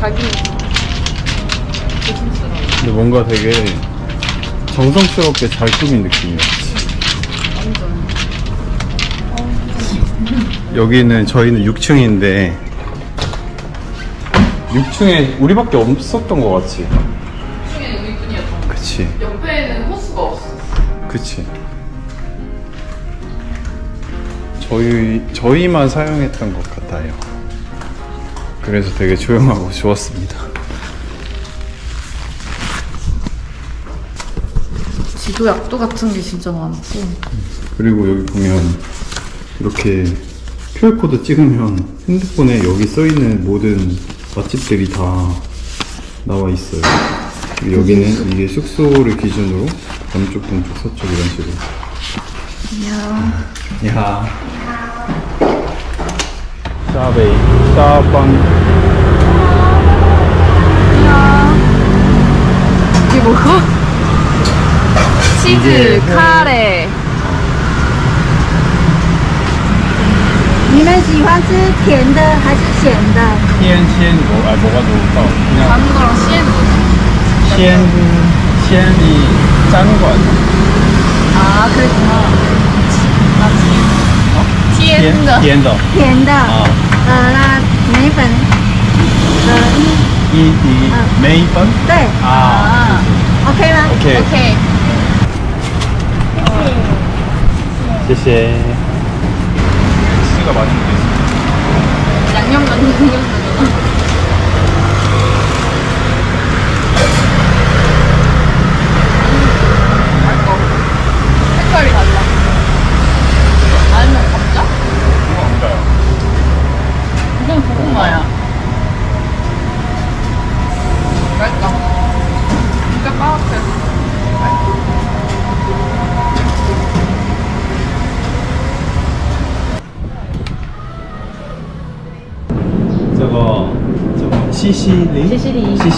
자기 근데 뭔가 되게 정성스럽게 잘 꾸민 느낌이었지. 완전 여기는 저희는 6층인데 6층에 우리밖에 없었던 것 같지? 중에 우리뿐이었던 거. 그치 옆에는 호수가 없어. 그치 저희 저희만 사용했던 것 같아요 그래서 되게 조용하고 좋았습니다 지도 약도 같은 게 진짜 많고. 그리고 여기 보면 이렇게 QR코드 찍으면 핸드폰에 여기 써있는 모든 맛집들이 다 나와 있어요. 여기는 이게 숙소를 기준으로 남쪽, 동쪽, 서쪽 이런 식으로. 이야. 야. 샤베이, 샤방. 이게 뭐야? 치즈, 카레. 你们喜欢吃甜的还是咸的？鲜鲜 뭐, 아, 뭐가 좋을까? 그냥 다른 거랑 시에도.鲜,鲜이 짠 거 아니야? 아, 그랬구나. 아, 티엔더. 甜的.甜的，啊呃，那梅粉，呃，一，一一梅粉对啊 아, ，OK 吗？ 오케이 오케이. 谢谢 치즈가 많이 묻어있어 양념 넣는 양념 넣는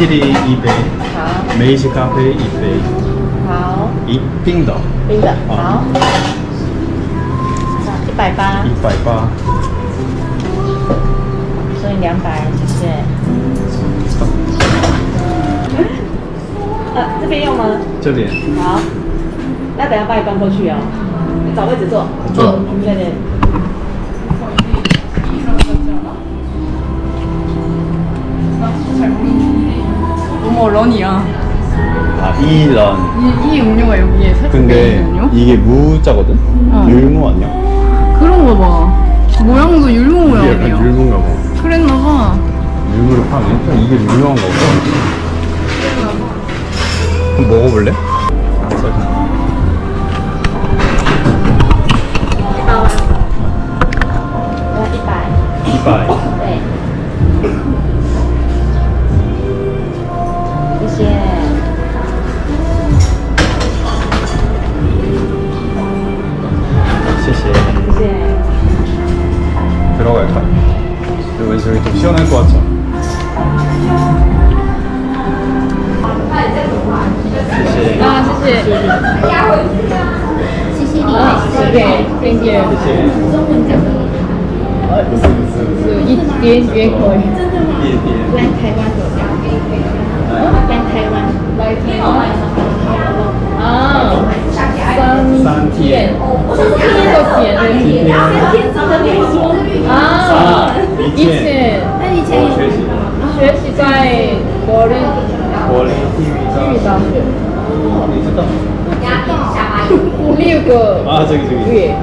西里一杯好，美式咖啡一杯。好，一冰的。冰的，好，一百八。一百八。所以两百，谢谢。呃，这边用吗？这边好，那等下帮你搬过去哦。你找位置坐。坐。对对。 너무 런이야. 아 이런 이, 이 음료가 여기에 살짝 근데 있는 음료? 이게 무자거든? 어. 율무 아니야? 그런 거 봐. 모양도 율무 이게 약간 모양이야. 율무인가 봐 그랬나 봐. 율무를 파네? 그럼 이게 유명한 거고 그럼 먹어볼래? 이바이 对。谢 谢谢谢谢。 들어갈까? 왠지 여기 좀 시원할 것 같죠?谢谢 아, 谢谢。谢谢你。 아, OK, thank you. 谢谢中文讲的，不是不是不是是一点点可以。真的吗？一点来台湾走掉，可以可以。来台湾，来台湾。 三三天。天。的天。的天。三天。怎么没说？啊，以前那以前学习在柏林柏林地理地理大学，你知道六个啊这个这个月。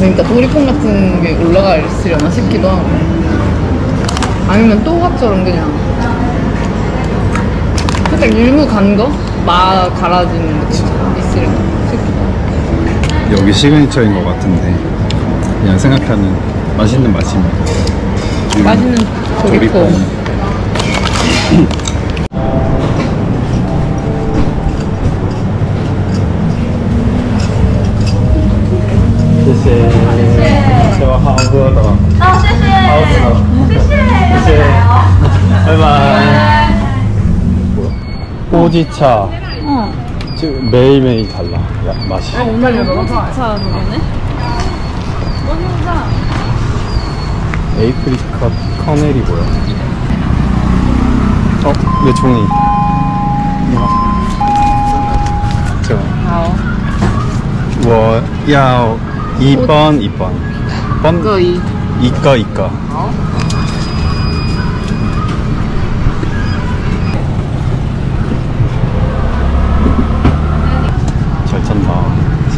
그러니까 도리콘 같은 게 올라가려나 싶기도 하고. 아니면 또합처럼 그냥. 살짝 일무 간 거? 마 갈아진 거 있으려나 싶기도 하고. 여기 시그니처인 것 같은데. 그냥 생각하는 맛있는 맛입니다. 맛있는 조리포. 바이바이. 꼬지차. 어. 매일매일 달라. 야, 맛이. 꼬지차 노래네. 에이프리컷 커넬이 뭐야? 어? 내 종이. 저. 야오. 2번 2번. 번? 이거 이거 이거.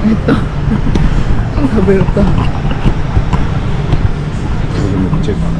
망했다. 다 배웠다. 이거 먹지? 가방에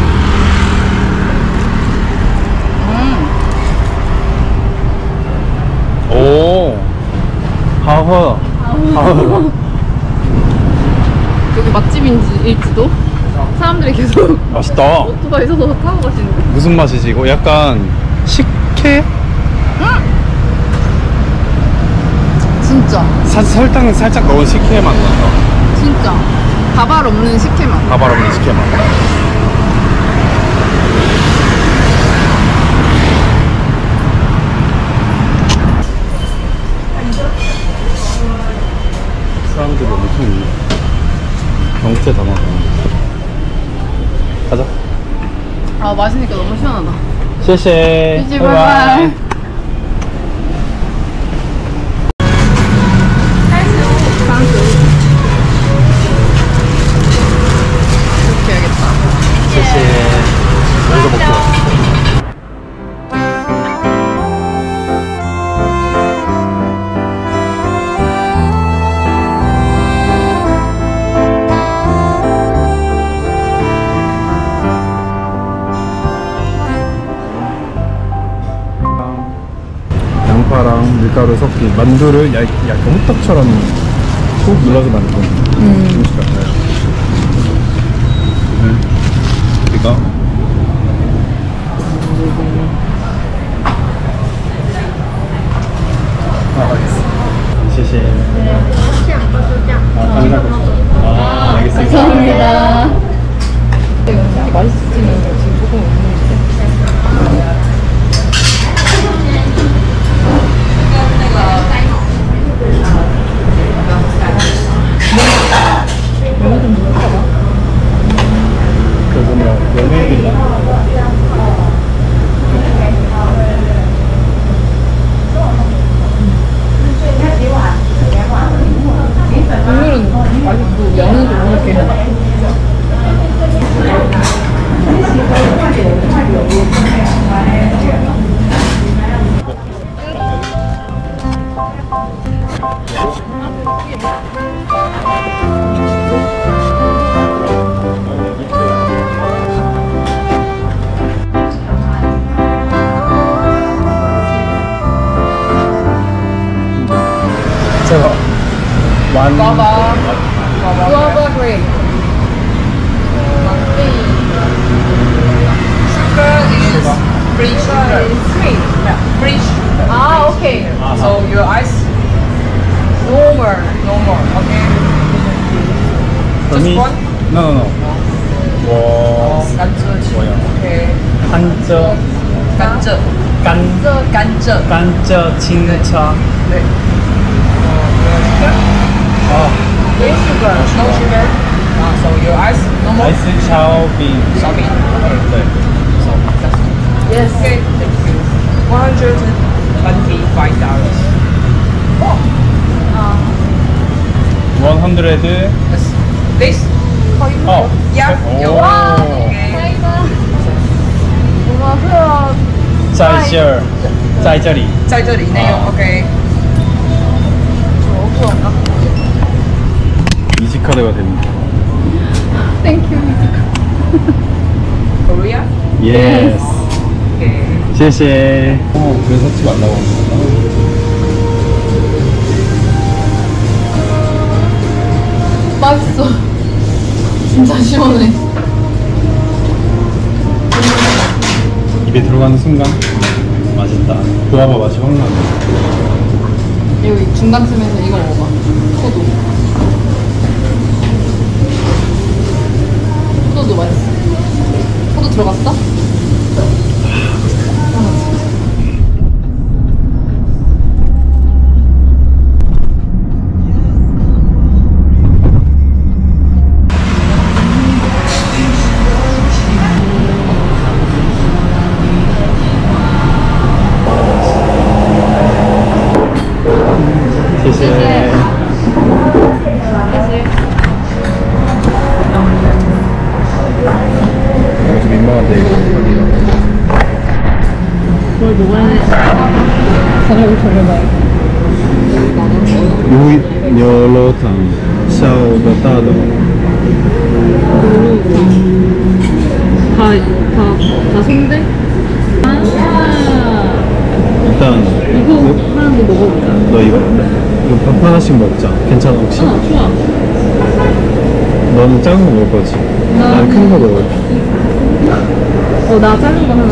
하허. 여기 맛집인지일지도 사람들이 계속 맛있다. 오토바이 서서 타고 가시는 거. 무슨 맛이지 이거? 약간 식혜? 진짜, 사, 설탕 살짝 넣은 식혜 맛 난다. 진짜. 가발 없는 식혜 맛. 가발 없는 식혜 맛. 사람들이 엄청 있네. 경태 담아서. 가자. 아, 마시니까 너무 시원하다. 谢谢，谢谢拜拜。 이렇 밀가루 섞인 만두를 얇, 약간 호떡처럼 푹 눌러서 만든 음식 같아요. 네. 이거 아. 谢谢. 아, 감사합니다. 아, 알겠습니다. 감사합니다. 이거 음식이 맛있을지 One. Guava. Guava grape. Sugar is free sugar. Yeah. Free. Ah, okay. So your ice? No more. No more. Okay. For Just one? No, no, no. Oh. 我要甘蔗，甘蔗，甘蔗，甘蔗，甘蔗清茶。对。对 ice no more. 아이스 샤오빙 Sorry. 네. So that's Yes. okay. Thank you. One hundred twenty-five dollars. 100 Yes. This. 어 Yeah. 오. Your Okay. 뭔가 在这儿在这里在这里内容 OK。 이지카드가 됩니다. Thank you. Korea. 예스. Okay. 谢谢. 어, 그래서 샀지 말라고 한 거구나. 맛있어. 진짜 시원해. 입에 들어가는 순간 맛있다. 구아바 맛이 확 나네. 여기 중간쯤에서 이거 먹어봐. 포도 맛있어. 포도 들어갔어? 샤오더 따더 다, 다, 다 손대? 아, 일단 이거 하나 더 먹어보자. 너 이거 이거 밥 하나씩 먹자 괜찮아 혹시? 아, 좋아. 너는 작은 거 먹을 거지? 난 큰 거 먹을게 어, 나 작은 거 하나.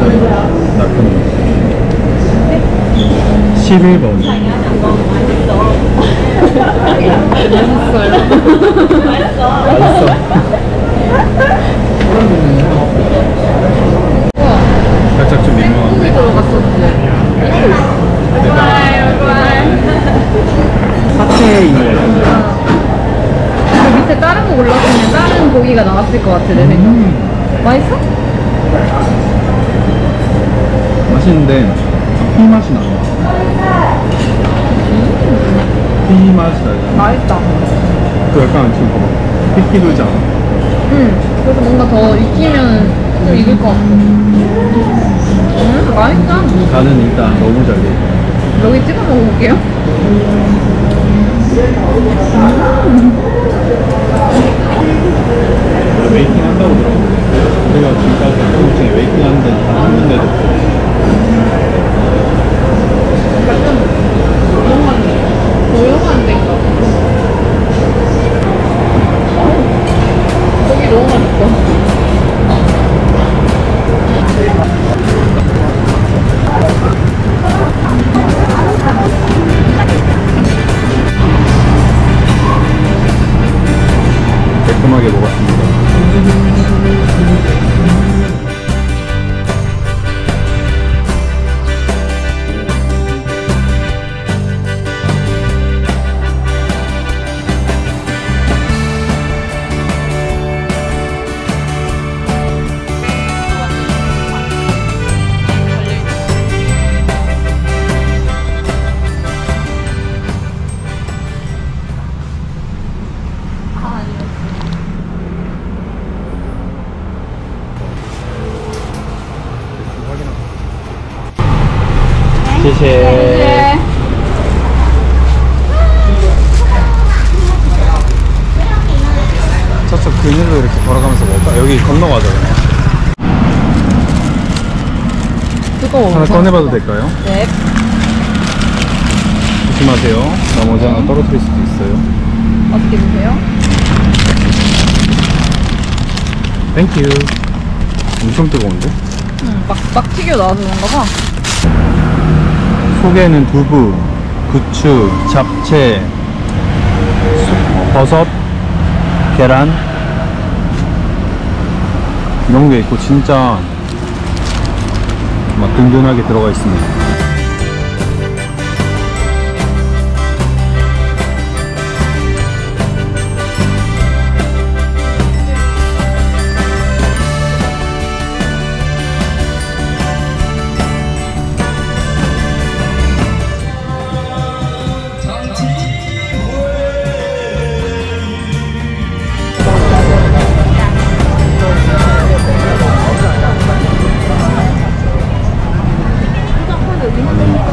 나큰 거 11번 맛있어요. 맛있어 살짝 좀 민망한데 들어갔었지. 파테이네 그 밑에 다른 거 올라가면 다른 고기가 나왔을 것 같아, 내 생각. 맛있어? 맛있는데 피 맛이 나. 피 맛이 나. 맛있다. 그 약간 지금 봐봐. 피피 돌지 않아? 응. 그래서 뭔가 더 익히면 좀 익을 것 같고. 음, 맛있다. 간은 일단 너무 잘 돼. 여기 찍어 먹어볼게요. 원래 waiting 한다고 들었는데 우리가 지금까지 웨이팅 하는 데는 단한 군데도 없고 조용한 데인가 봐. 고 谢谢. 저쪽 그늘로 이렇게 걸어가면서 먹을까? 여기 건너가자 그냥. 뜨거워. 하나 꺼내봐도 될까요? 네. 조심하세요. 나머지 하나 떨어뜨릴 수도 있어요. 맛있게 드세요. Thank you. 엄청 뜨거운데? 응, 막, 막 튀겨 나와서 그런가 봐. 속에는 두부, 부추, 잡채, 수- 버섯, 계란 이런 게 있고 진짜 막 든든하게 들어가 있습니다.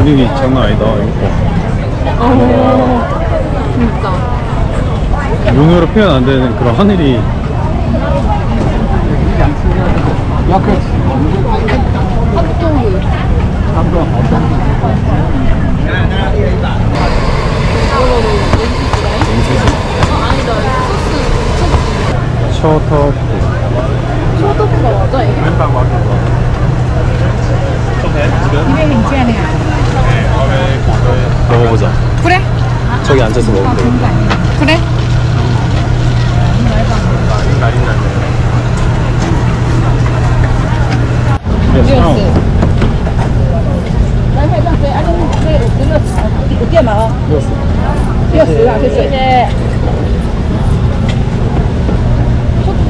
분위기 장난 아니다 이거 진짜. 봐. 눈으로 표현 안 되는 그런 하늘이 핫도그. 셔터 소떡가 맞아, 이게? 먹어보자. 그래? 저기 앉아서 먹으면 되겠다. 그래?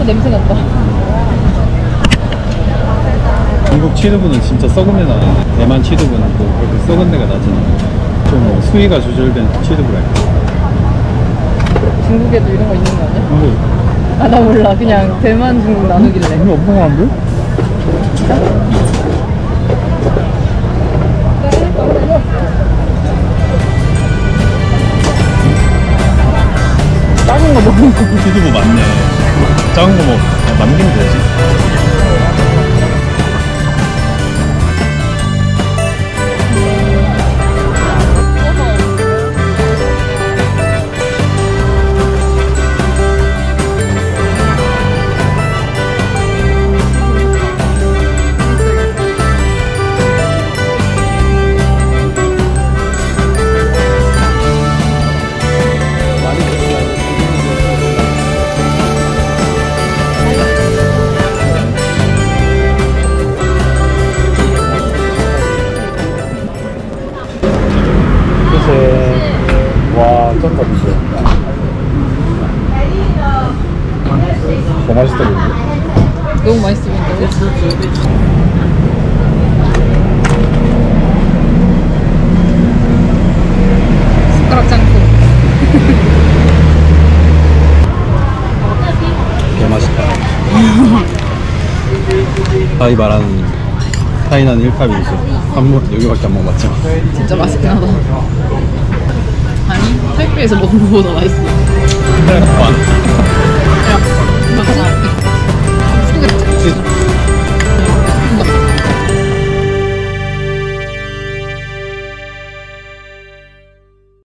냄새 난다. 중국 취두부는 진짜 썩은 내 나는데 대만 취두부는 또 그렇게 썩은 내가 나진 않아 좀 수위가 조절된 취두부랄까 중국에도 이런 거 있는 거 아니야? 한국 아, 나 몰라. 그냥 대만, 중국 나누길래. 이거 엄청 많은데? 작은 거 먹는 거 취두부 맞네 작은 거 먹, 그냥 남기면 되지 타이 말하는 타이난 힐파빙수 한번 여기밖에 안 먹어봤죠 진짜 맛있긴 하다. 아니, 타이페이에서 먹은 거보다 맛있어. 완